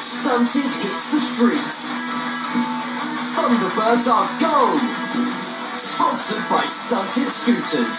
Stunted hits the streets. Thunderbirds are go! Sponsored by Stunted Scooters.